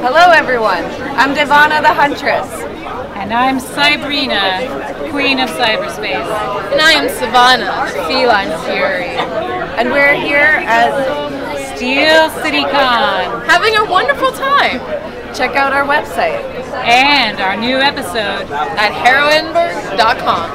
Hello, everyone. I'm Devana the Huntress. And I'm Cybrina, Queen of Cyberspace. And I am Savanna, Feline Fury. And we're here at Steel City Con. Having a wonderful time. Check out our website. And our new episode at heroineburgh.com.